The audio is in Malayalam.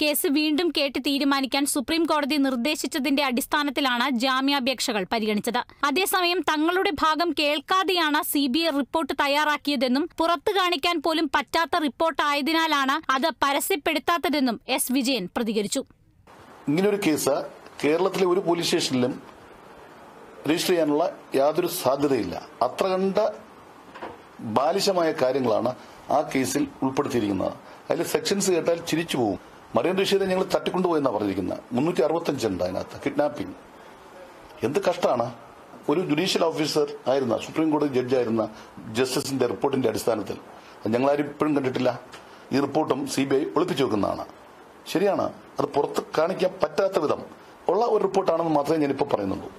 കേസ് വീണ്ടും കേട്ട് തീരുമാനിക്കാൻ സുപ്രീം കോടതി നിർദ്ദേശിച്ചതിന്റെ അടിസ്ഥാനത്തിലാണ് ജാമ്യാപേക്ഷകൾ പരിഗണിച്ചത്. അതേസമയം തങ്ങളുടെ ഭാഗം കേൾക്കാതെയാണ് സി റിപ്പോർട്ട് തയ്യാറാക്കിയതെന്നും പുറത്തു കാണിക്കാൻ പോലും പറ്റാത്ത റിപ്പോർട്ടായതിനാലാണ് അത് പരസ്യപ്പെടുത്താത്തതെന്നും എസ് വിജയൻ പ്രതികരിച്ചു. ഇങ്ങനൊരു കേസ് കേരളത്തിലെ ഒരു പോലീസ് സ്റ്റേഷനിലും രജിസ്റ്റർ ചെയ്യാനുള്ള യാതൊരു സാധ്യതയില്ല. അത്ര കണ്ട ബാലിശമായ കാര്യങ്ങളാണ് ആ കേസിൽ ഉൾപ്പെടുത്തിയിരിക്കുന്നത്. അതിൽ സെക്ഷൻസ് കേട്ടാൽ ചിരിച്ചു പോകും മറിയം റഷീദെ ഞങ്ങൾ തട്ടിക്കൊണ്ടുപോയെന്നാണ് പറഞ്ഞിരിക്കുന്നത് മുന്നൂറ്റി അറുപത്തഞ്ചുണ്ട് അതിനകത്ത് കിഡ്നാപ്പിംഗ് എന്ത് കഷ്ടമാണ് ഒരു ജുഡീഷ്യൽ ഓഫീസർ ആയിരുന്ന സുപ്രീം കോടതി ജഡ്ജായിരുന്ന ജസ്റ്റിസിന്റെ റിപ്പോർട്ടിന്റെ അടിസ്ഥാനത്തിൽ. ഞങ്ങളാരും ഇപ്പോഴും കണ്ടിട്ടില്ല. ഈ റിപ്പോർട്ടും സി ബി ഐ ഒളിപ്പിച്ചു വെക്കുന്നതാണ്. ശരിയാണ്. അത് പുറത്ത് കാണിക്കാൻ പറ്റാത്ത വിധം ഉള്ള ഒരു റിപ്പോർട്ടാണെന്ന് മാത്രമേ ഞാനിപ്പോൾ പറയുന്നുള്ളൂ.